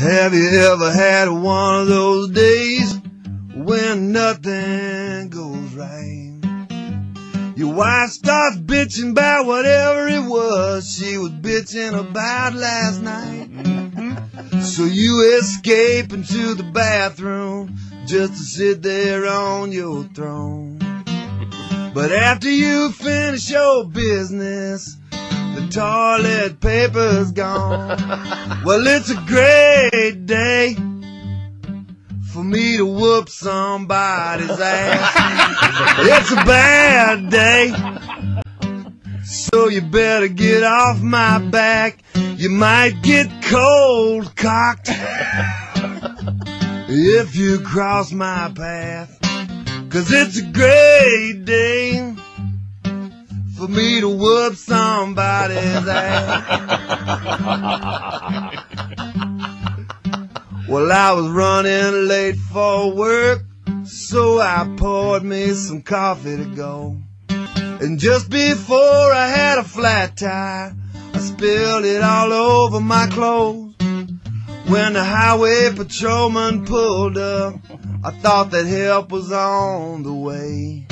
Have you ever had one of those days when nothing goes right? Your wife starts bitching about whatever it was she was bitching about last night. So you escape into the bathroom just to sit there on your throne. But after you finish your business, the toilet paper's gone. Well, it's a great day for me to whoop somebody's ass. It's a bad day. So you better get off my back. You might get cold cocked if you cross my path. Cause it's a great day me to whoop somebody's ass. Well, I was running late for work, so I poured me some coffee to go. And just before I had a flat tire, I spilled it all over my clothes. When the highway patrolman pulled up, I thought that help was on the way.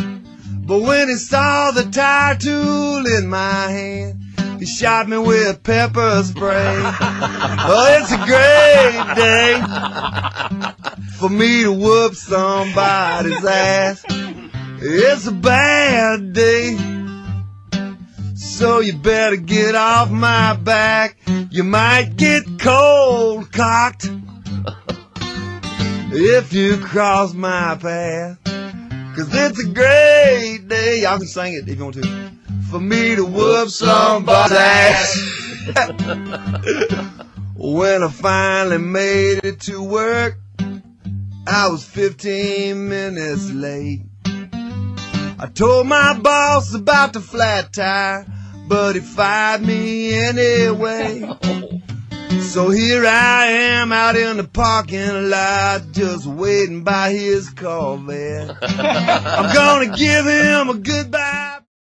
But when he saw the tire tool in my hand, he shot me with pepper spray. oh, it's a great day for me to whoop somebody's ass. It's a bad day. So you better get off my back. You might get cold cocked if you cross my path. Cause it's a great day. Y'all can sing it if you want to. For me to whoop somebody's ass. when I finally made it to work, I was 15 minutes late. I told my boss about the flat tire, but he fired me anyway. So here I am out in the parking lot, just waiting by his Corvette. I'm gonna give him a goodbye.